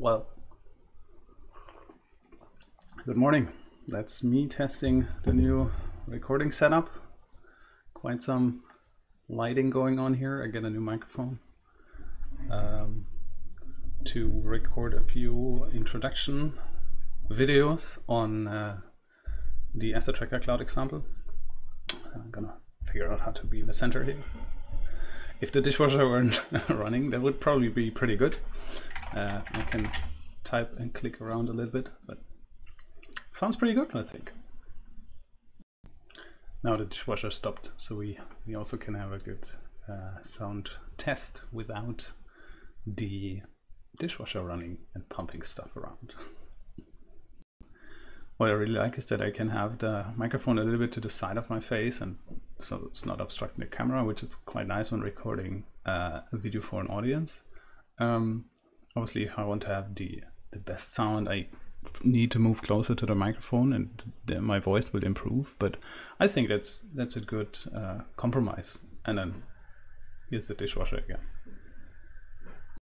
Well, good morning. That's me testing the new recording setup. Quite some lighting going on here. I get a new microphone um, to record a few introduction videos on uh, the Asset Tracker Cloud example. I'm gonna figure out how to be in the center here. If the dishwasher weren't running, that would probably be pretty good. Uh, I can type and click around a little bit, but sounds pretty good, I think. Now the dishwasher stopped, so we, we also can have a good uh, sound test without the dishwasher running and pumping stuff around. what I really like is that I can have the microphone a little bit to the side of my face and so it's not obstructing the camera, which is quite nice when recording uh, a video for an audience. Um, obviously if I want to have the the best sound. I need to move closer to the microphone and my voice will improve but I think that's that's a good uh, compromise. And then here's the dishwasher again